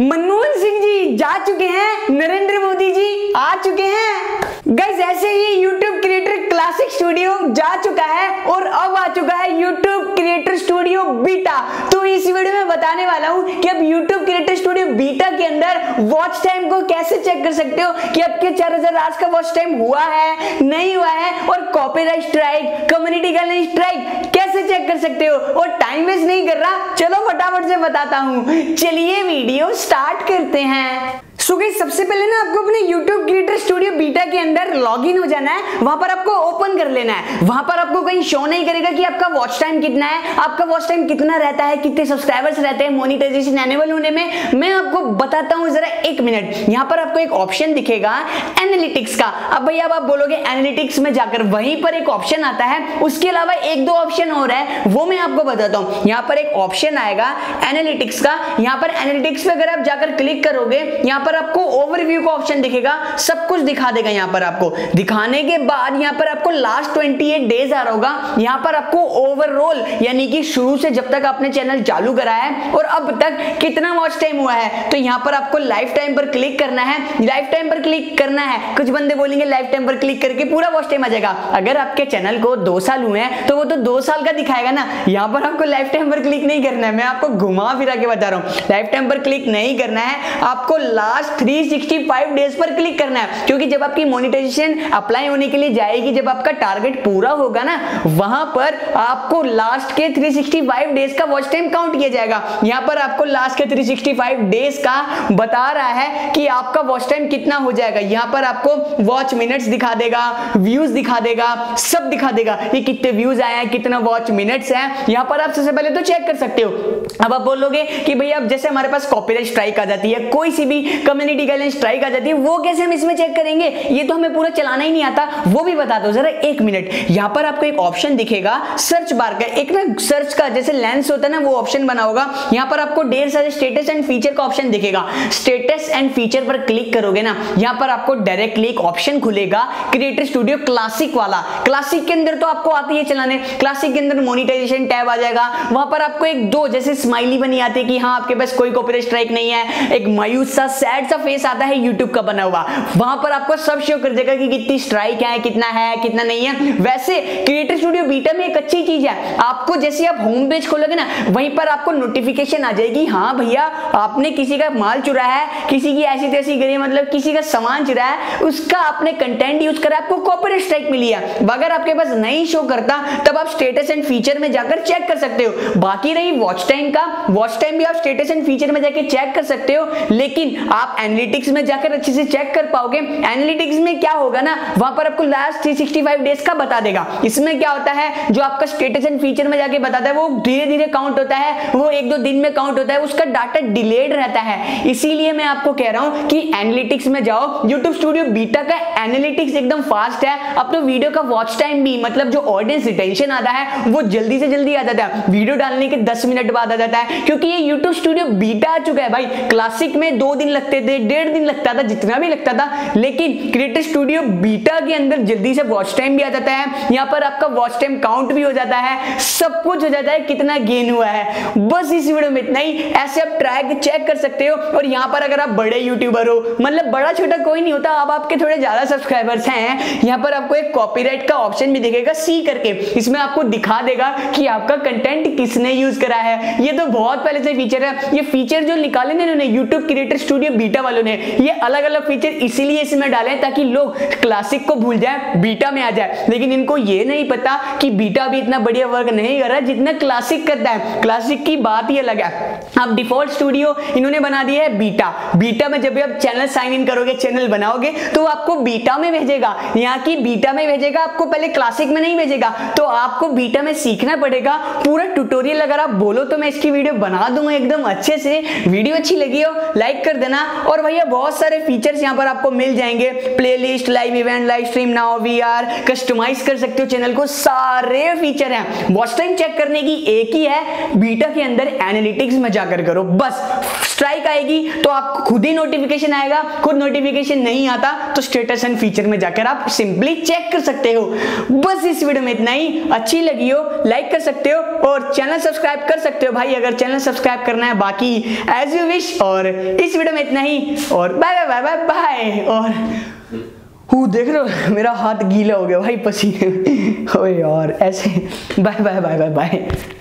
मनमोहन सिंह जी जा चुके हैं, नरेंद्र मोदी जी आ चुके हैं। गैस ऐसे ही यूट्यूब क्रिएटर क्लासिक स्टूडियो जा चुका है और अब आ चुका है यूट्यूब क्रिएटर स्टूडियो बीटा इस वीडियो में बताने वाला हूँ कि अब YouTube क्रिएटर स्टूडियो बीटा के अंदर वॉच टाइम को कैसे चेक कर सकते हो कि आपके चार हज़ार आज का वॉच टाइम हुआ है, नहीं हुआ है, और copyright strike community guideline strike कैसे चेक कर सकते हो? और टाइम वेस्ट नहीं कर रहा? चलो फटाफट से बताता हूँ। चलिए वीडियो स्टार्ट करते हैं। सो so सबसे पहले ना आपको अपने YouTube क्रिएटर स्टूडियो बीटा के अंदर लॉगिन हो जाना है। वहाँ पर आपको ओपन कर लेना है। वहाँ पर आपको कहीं शो नहीं करेगा कि आपका वॉच टाइम कितना है, आपका वॉच टाइम कितना रहता है, कितने सब्सक्राइबर्स रहते हैं मोनिटाइजेशन एनेबल होने में। मैं आपको बताता हूँ जरा एक मिनट यहाँ पर आपको एक ऑप्शन दिखेगा एनालिटिक्स का। अब भैया आप बोलोगे एनालिटिक्स में जाकर वहीं पर एक ऑप्शन आता है। उसके अलावा एक दो ऑप्शन और है, वो मैं आपको बताता हूँ। यहाँ पर एक ऑप्शन आएगा एनालिटिक्स का। यहाँ पर एनालिटिक्स पे अगर आप जाकर क्लिक करोगे, यहाँ पर आपको ओवरव्यू का ऑप्शन दिखेगा, सब कुछ दिखा देगा यहाँ पर आपको। दिखाने के बाद यहाँ पर आपको लास्ट 28 डेज़ आ रहा होगा। यहाँ पर आपको ओवरऑल यानी कि शुरू से जब तक आपने चैनल चालू करा है और अब तक कितना वॉच टाइम हुआ है तो यहाँ पर आपको लाइफ टाइम पर क्लिक करना है। लाइफ टाइम पर क्लिक करना है। कुछ बंदे बोलेंगे लाइफ टाइम पर क्लिक करके पूरा वॉच टाइम आ जाएगा। अगर आपके चैनल को दो साल हुए हैं तो वो तो दो साल का दिखाएगा ना। यहाँ पर आपको लाइफ टाइम पर क्लिक नहीं करना है। मैं आपको घुमा फिरा के बता रहा हूँ। लाइफ टाइम पर क्लिक नहीं करना है। आपको लास्ट 365 डेज़ पर क्लिक करना है। क्योंकि जब आपकी मोनिटाइजेशन अप्लाई होने के लिए जाएगी, जब आपका टारगेट पूरा होगा ना, वहाँ पर आपको लास्ट के 365 डेज़ का वॉच टाइम काउंट किया जाएगा। यहाँ पर आपको लास्ट के 365 डेज़ का बता रहा है कि आपका वॉच टाइम कितना हो जाएगा। यहाँ पर आपको वॉच मिनट्स दिखा देगा व्यूज़ दिखा देगा, सब दिखा देगा। ये कितने व्यूज़ आए हैं, कितना वॉच मिनट्स है, यहाँ पर आप सबसे पहले तो चेक कर सकते हो। अब आप बोलोगे कि भैया जैसे हमारे पास कॉपीराइट स्ट्राइक आ जाती है, कोई सी भी कम्युनिटी गाइडलाइन स्ट्राइक आ जाती है, वो कैसे हम इसमें चेक करेंगे? ये तो हमें पूरा चलाना ही नहीं आता। वो भी बता दो जरा, एक मिनट। यहाँ पर आपको एक ऑप्शन दिखेगा सर्च बार का। एक ना सर्च का, जैसे लेंस होता है ना, वो ऑप्शन बना होगा। यहाँ पर आपको ढेर सारे स्टेटस एंड फीचर का ऑप्शन दिखेगा। स्टेटस एंड फीचर पर क्लिक करोगे ना, यहाँ पर आपको डायरेक्टली एक ऑप्शन खुलेगा क्रिएटर स्टूडियो क्लासिक वाला। क्लासिक के अंदर तो आपको आती है चलाने। क्लासिक के अंदर मोनिटाइजेशन टैब आ जाएगा। वहाँ पर आपको एक दो, जैसे स्माइली बनी आती है कि हाँ आपके पास कोई कॉपीराइट स्ट्राइक नहीं है। एक मायूस सा सैड सा फेस आता है यूट्यूब का बना हुआ। वहाँ पर आपको सब शो कर देगा कि कितनी स्ट्राइक है, कितना है, कितना नहीं है। वैसे क्रिएटर स्टूडियो बीटा में एक अच्छी चीज़ है। आपको जैसे आप होम पेज खोलोगे ना, वहीं पर आपको नोटिफिकेशन आ जाएगी हाँ भैया, आपने किसी का माल चुरा है, किसी की ऐसी तैसी करी मतलब किसी का सामान चुरा है, उसका आपने कंटेंट यूज़ करा आपको कॉपीराइट स्ट्राइक मिली है। अगर आपके पास नहीं शो करता, तब आप स्टेटस एंड फीचर में जाकर चेक कर सकते हो। बाकी रही वॉच टाइम का वॉच टाइम भी आप स्टेटस एंड फीचर में जाकर चेक कर सकते हो, लेकिन आप एनालिटिक्स में जाकर अच्छे से चेक कर पाओगे। एनालिटिक्स में क्या होगा ना, वहाँ पर आपको लास्ट 365 डेज़ का बता देगा। इसमें क्या होता है, जो आपका स्टेटस एंड फीचर में जाके बताता है, वो धीरे धीरे काउंट होता है, वो एक दो दिन में काउंट होता है, उसका डाटा डिलेड रहता है। इसीलिए मैं आपको कह रहा हूँ कि एनालिटिक्स में जाओ। यूट्यूब स्टूडियो बीटा का एनालिटिक्स एकदम फास्ट है। अब तो वीडियो का वॉच टाइम भी मतलब जो ऑडियंस रिटेंशन आता है, वो जल्दी से जल्दी आ जाता है। वीडियो डालने के दस मिनट बाद आ जाता है। क्योंकि ये यूट्यूब स्टूडियो बीटा आ चुका है भाई। क्लासिक में दो दिन लगते थे डेढ़ दिन लगता था, जितना भी लगता था, लेकिन क्रिएटर स्टूडियो बीटा के अंदर जल्दी से वॉच टाइम भी आ जाता है, यहाँ पर आपका वॉच टाइम काउंट भी हो जाता है, सब कुछ हो जाता है, कितना गेन हुआ है। बस इस वीडियो में इतना ही, ऐसे आप ट्रैक चेक कर सकते हो, और यहाँ पर अगर आप बड़े यूट्यूबर हो मतलब बड़ा छोटा कोई नहीं होता, अब आपके थोड़े ज़्यादा सब्सक्राइबर्स हैं, यहाँ पर आपको एक कॉपीराइट का ऑप्शन भी दिखेगा सी करके। इसमें आपको दिखा देगा कि आपका कंटेंट किसने यूज़ करा है। ये तो बहुत पहले से फीचर है, ये फीचर जो निकाले ना इन्होंने यूट्यूब क्रिएटर स्टूडियो बीटा वालों ने। ये अलग अलग फीचर इसीलिए इसमें डाले ताकि लोग क्लासिक को भूल जाए बीटा में आ जाए। लेकिन इनको ये नहीं पता कि बीटा भी इतना बढ़िया वर्क नहीं कर रहा जितना क्लासिक करता है। क्लासिक की बात ही अलग है। अब डिफ़ॉल्ट स्टूडियो इन्होंने बना दिया है बीटा बीटा में जब भी आप चैनल साइन इन करोगे चैनल बनाओगे तो आपको बीटा में भेजेगा। यहाँ की बीटा में भेजेगा, आपको पहले क्लासिक में नहीं भेजेगा। तो आपको बीटा में सीखना पड़ेगा। पूरा ट्यूटोरियल अगर आप बोलो तो मैं इसकी वीडियो बना दूँगा एकदम अच्छे से। वीडियो अच्छी लगी हो लाइक कर देना। और भैया, बहुत सारे फीचर्स यहाँ पर आपको मिल जाएँगे। Playlist live event live stream now we are customize कर सकते हो चैनल को। सारे फीचर हैं। वॉच टाइम चेक करने की एक ही है। बीटा के अंदर एनालिटिक्स में जाकर करो। बस स्ट्राइक आएगी तो आपको खुद ही नोटिफिकेशन आएगा। खुद नोटिफिकेशन नहीं आता तो स्टेटस एंड फीचर में जाकर आप सिंपली चेक कर सकते हो। बस इस वीडियो में इतना ही। अच्छी लगी हो लाइक कर सकते हो और चैनल सब्सक्राइब कर सकते हो भाई, अगर चैनल सब्सक्राइब करना है बाकी। एज यू विश और इस वीडियो में इतना ही और बाय बाय बाय बाय और हूँ, देख रहे हो, मेरा हाथ गीला हो गया भाई, पसीने में। ओए यार, ऐसे। Bye bye bye bye bye